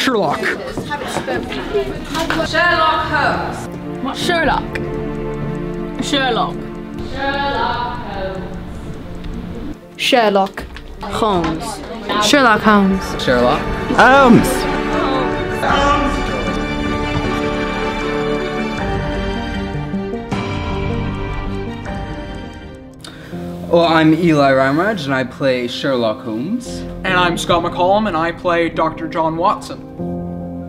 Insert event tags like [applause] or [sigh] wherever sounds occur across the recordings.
Sherlock. Sherlock Holmes. What Sherlock? Sherlock. Sherlock. Holmes. Sherlock Holmes. Sherlock Holmes. Well, I'm Eli Ramraj, and I play Sherlock Holmes. And I'm Scott McCollum, and I play Dr. John Watson.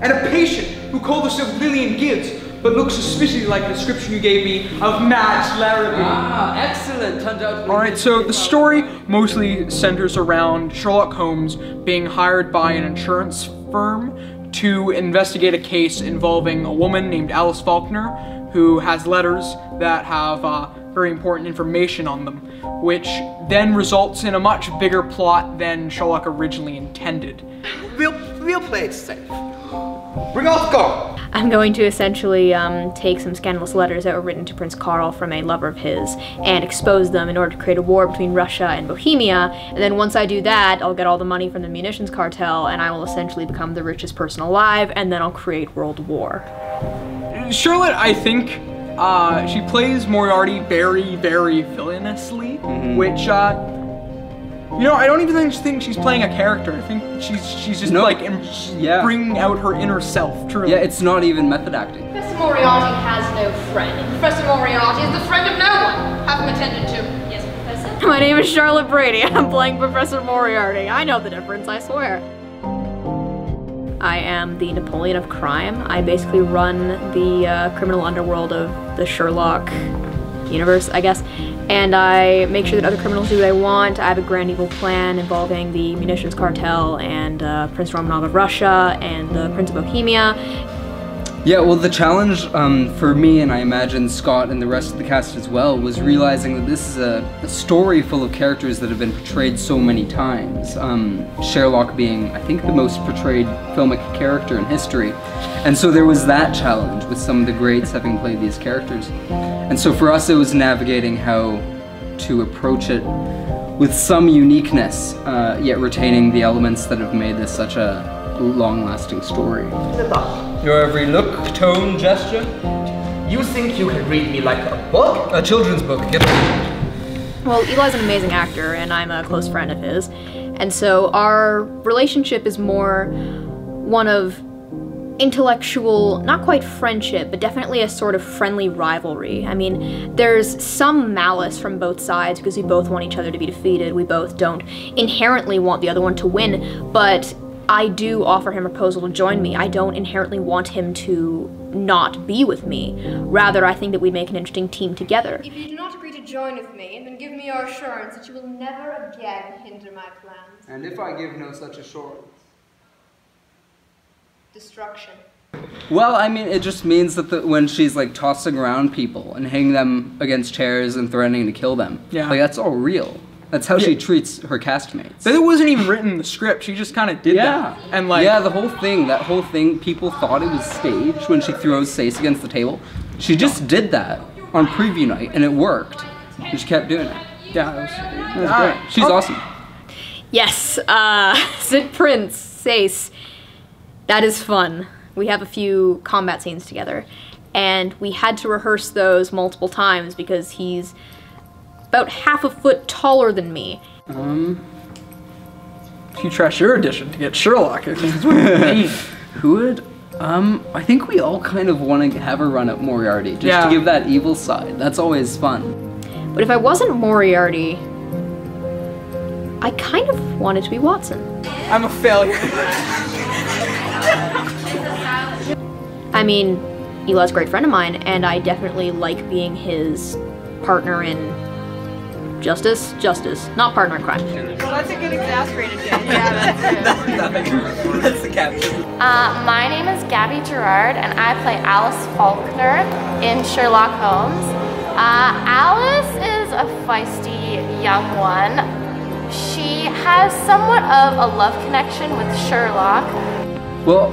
And a patient who called herself Lillian Gibbs, but looks suspiciously like the description you gave me of Madge Larrabee. Ah, excellent. Turned out. All right, so the story mostly centers around Sherlock Holmes being hired by an insurance firm to investigate a case involving a woman named Alice Faulkner who has letters that have uh, very important information on them, which then results in a much bigger plot than Sherlock originally intended. We'll, we'll play it safe. Bring out the gun. I'm going to essentially um, take some scandalous letters that were written to Prince Karl from a lover of his and expose them in order to create a war between Russia and Bohemia. And then once I do that, I'll get all the money from the munitions cartel and I will essentially become the richest person alive and then I'll create world war. Charlotte, I think, uh, she plays Moriarty very, very villainously, which, uh, you know, I don't even think, think she's playing a character. I think she's she's just No, like em- yeah. bringing out her inner self. Truly. Yeah, it's not even method acting. Professor Moriarty has no friend. Professor Moriarty is the friend of no one. Have him attended to. Yes, Professor. My name is Charlotte Brady. [laughs] I'm playing Professor Moriarty. I know the difference, I swear. I am the Napoleon of crime. I basically run the uh, criminal underworld of the Sherlock universe, I guess. And I make sure that other criminals do what I want. I have a grand evil plan involving the munitions cartel and uh, Prince Romanov of Russia and the Prince of Bohemia. Yeah, well, the challenge um, for me, and I imagine Scott and the rest of the cast as well, was realizing that this is a, a story full of characters that have been portrayed so many times. Um, Sherlock being, I think, the most portrayed filmic character in history. And so there was that challenge with some of the greats having played these characters. And so for us, it was navigating how to approach it with some uniqueness, uh, yet retaining the elements that have made this such a long-lasting story. Your every look, tone, gesture. You think you can read me like a book? A children's book. Get it. Well, Eli's an amazing actor, and I'm a close friend of his. And so our relationship is more one of intellectual, not quite friendship, but definitely a sort of friendly rivalry. I mean, there's some malice from both sides because we both want each other to be defeated. We both don't inherently want the other one to win, but I do offer him a proposal to join me. I don't inherently want him to not be with me. Rather, I think that we make an interesting team together. If you do not agree to join with me, then give me your assurance that you will never again hinder my plans. And if I give no such assurance? Destruction. Well, I mean, it just means that the, when she's like tossing around people and hanging them against chairs and threatening to kill them, Yeah. like that's all real. That's how she treats her castmates. That it wasn't even written in the script. She just kind of did Yeah, that. And like, yeah, the whole thing, that whole thing, people thought it was staged when she throws Sace against the table. She just did that on preview night, and it worked. And she kept doing it. yeah, it was, It was All great. She's Okay. awesome. Yes, uh, [laughs] Sid Prince, Sace. That is fun. We have a few combat scenes together, and we had to rehearse those multiple times because he's about half a foot taller than me. Um, If you trash your edition to get Sherlock, I think it's what you mean. [laughs] who would? Um, I think we all kind of want to have a run at Moriarty, just Yeah. to give that evil side. That's always fun. But if I wasn't Moriarty, I kind of wanted to be Watson. I'm a failure. [laughs] I mean, Eli's a great friend of mine, and I definitely like being his partner in justice. Justice, not partner in crime. That's a good exasperated joke. [laughs] Yeah, that's [laughs] good. That's the caption. Uh, my name is Gabby Gerard, and I play Alice Faulkner in Sherlock Holmes. Uh, Alice is a feisty young one. She has somewhat of a love connection with Sherlock. Well,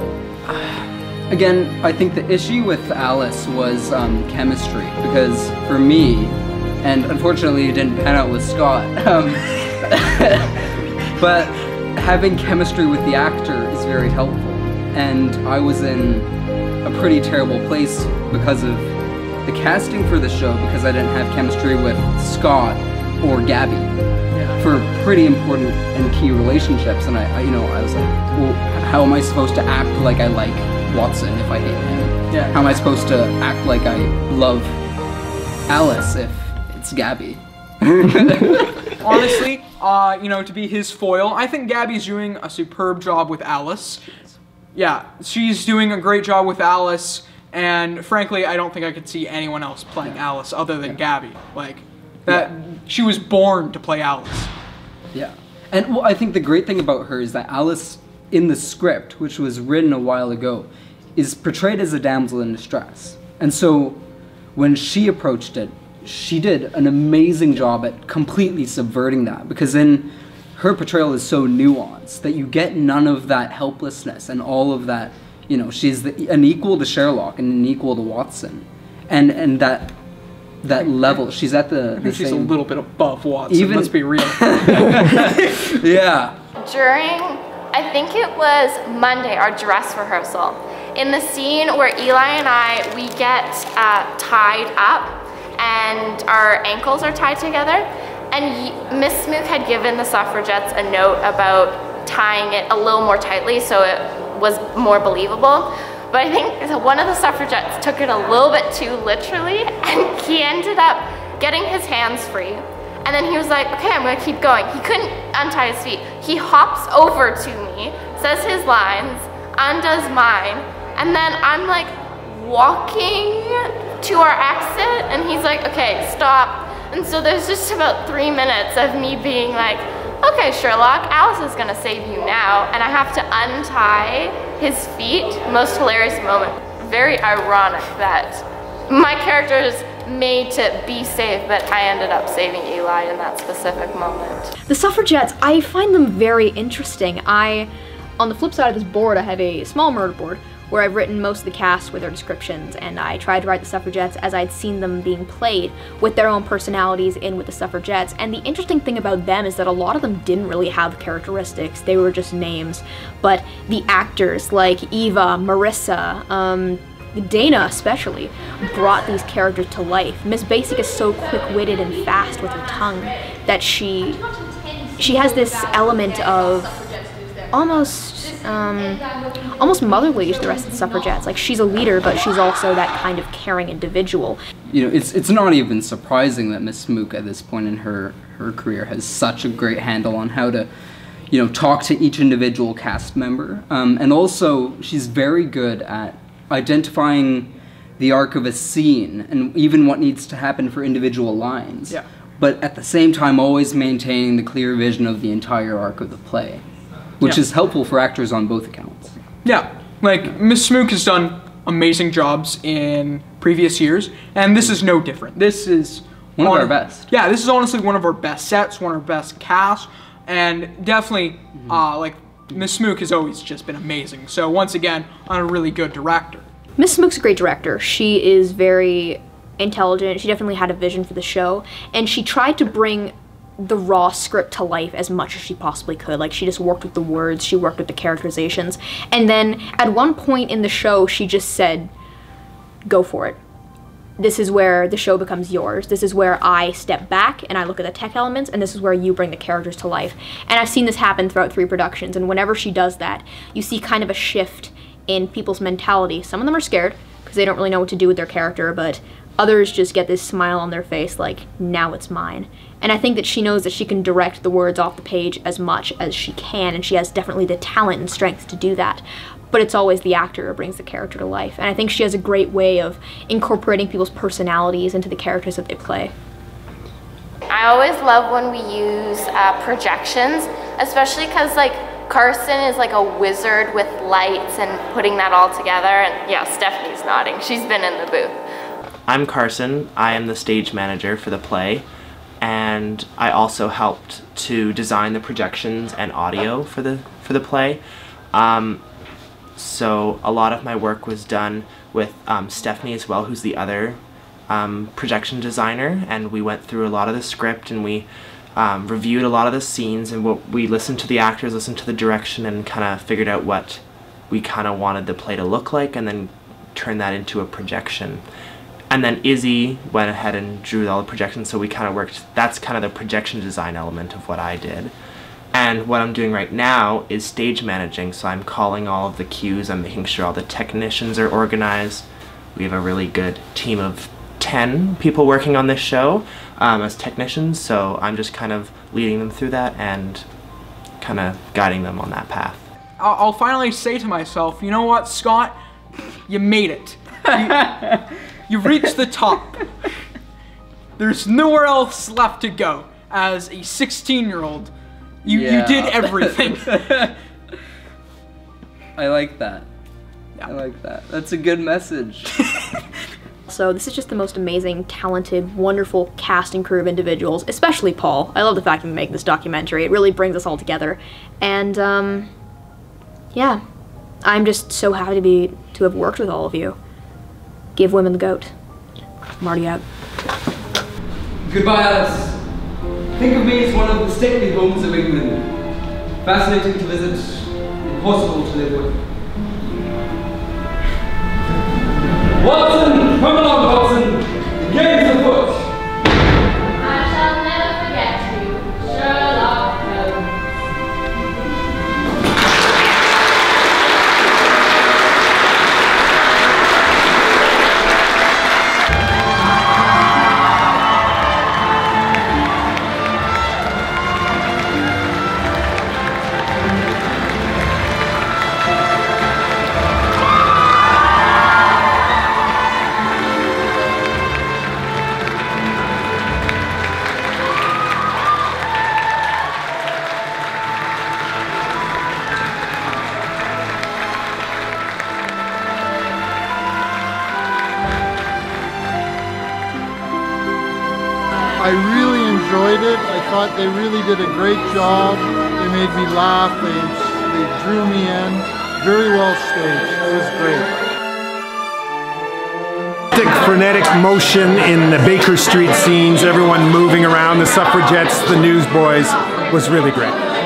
again, I think the issue with Alice was um, chemistry because for me, and unfortunately it didn't pan out with Scott, [laughs] um, but having chemistry with the actor is very helpful. and I was in a pretty terrible place because of the casting for the show because I didn't have chemistry with Scott or Gabby Yeah. for pretty important and key relationships, and I, I, you know, I was like, well, how am I supposed to act like I like Watson if I hate him? Yeah. How am I supposed to act like I love Alice if it's Gabby? [laughs] Honestly, uh, you know, to be his foil, I think Gabby's doing a superb job with Alice. Yeah, she's doing a great job with Alice, and frankly, I don't think I could see anyone else playing Alice other than Gabby. Like, that, she was born to play Alice. Yeah. And well, I think the great thing about her is that Alice, in the script, which was written a while ago, is portrayed as a damsel in distress. And so when she approached it, she did an amazing job at completely subverting that because then her portrayal is so nuanced that you get none of that helplessness and all of that, you know, she's the, an equal to Sherlock and an equal to Watson. And and that that level, she's at the, the think she's a little bit above Watson, Even- let's be real. [laughs] Yeah. During, I think it was Monday, our dress rehearsal, in the scene where Eli and I, we get uh, tied up and our ankles are tied together. And Miss Smook had given the suffragettes a note about tying it a little more tightly so it was more believable. But I think one of the suffragettes took it a little bit too literally and [laughs] he ended up getting his hands free. And then he was like, okay, I'm gonna keep going. He couldn't untie his feet. He hops over to me, says his lines, undoes mine, and then I'm like walking to our exit, and he's like, okay, stop. And so there's just about three minutes of me being like, okay, Sherlock, Alice is gonna save you now, and I have to untie his feet. Most hilarious moment. Very ironic that my character is made to be safe, but I ended up saving Eli in that specific moment. The suffragettes, I find them very interesting. I, on the flip side of this board, I have a small murder board where I've written most of the cast with their descriptions, and I tried to write the suffragettes as I'd seen them being played with their own personalities in with the suffragettes. And the interesting thing about them is that a lot of them didn't really have characteristics, they were just names. But the actors like Eva, Marissa, um, Dana especially brought these characters to life. Miss Basic is so quick-witted and fast with her tongue that she she has this element of almost um, almost motherly to the rest of the suffragettes. Like she's a leader, but she's also that kind of caring individual. you know, it's it's not even surprising that Miss Smook at this point in her her career has such a great handle on how to, you know, talk to each individual cast member, um, and also she's very good at identifying the arc of a scene and even what needs to happen for individual lines. Yeah. But at the same time, always maintaining the clear vision of the entire arc of the play, which Yeah. is helpful for actors on both accounts. Yeah, like Miss Smook has done amazing jobs in previous years, and this is no different. This is One of our hon- best. Yeah, this is honestly one of our best sets, one of our best casts, and definitely, Mm-hmm. uh, like Miss Smook has always just been amazing. So once again, on a really good director. Miss Smook's a great director. She is very intelligent. She definitely had a vision for the show, and she tried to bring the raw script to life as much as she possibly could. Like she just worked with the words, she worked with the characterizations, and then at one point in the show, she just said, "Go for it." This is where the show becomes yours. This is where I step back and I look at the tech elements, and this is where you bring the characters to life. And I've seen this happen throughout three productions, and whenever she does that, you see kind of a shift in people's mentality. Some of them are scared because they don't really know what to do with their character, but others just get this smile on their face like, now it's mine. And I think that she knows that she can direct the words off the page as much as she can, and she has definitely the talent and strength to do that. But it's always the actor who brings the character to life. And I think she has a great way of incorporating people's personalities into the characters that they play. I always love when we use uh, projections, especially because like Carson is like a wizard with lights and putting that all together. And yeah, Stephanie's nodding. She's been in the booth. I'm Carson. I am the stage manager for the play, and I also helped to design the projections and audio for the for the play. Um, so a lot of my work was done with um, Stephanie as well, who's the other um, projection designer, and we went through a lot of the script and we um, reviewed a lot of the scenes and what we listened to the actors, listened to the direction, and kind of figured out what we kind of wanted the play to look like and then turn that into a projection. And then Izzy went ahead and drew all the projections, so we kind of worked, that's kind of the projection design element of what I did. And what I'm doing right now is stage managing, so I'm calling all of the cues, I'm making sure all the technicians are organized. We have a really good team of 10 people working on this show um, as technicians, so I'm just kind of leading them through that and kind of guiding them on that path. I'll, I'll finally say to myself, you know what, Scott? You made it. [laughs] You, you've reached the top. There's nowhere else left to go. As a 16 year old, you, you did everything. [laughs] I like that. I like that. That's a good message. [laughs] So this is just the most amazing, talented, wonderful cast and crew of individuals, especially Paul. I love the fact that we make this documentary. It really brings us all together. And um yeah. I'm just so happy to be to have worked with all of you. Give women the goat. Marty out. Goodbye, Alice. Think of me as one of the stately homes of England. Fascinating to visit, impossible to live with. Watson! Come along, Watson! The game's afoot! They really did a great job. They made me laugh. They, they drew me in. Very well staged. It was great. frenetic motion in the Baker Street scenes, everyone moving around, the suffragettes, the newsboys, was really great.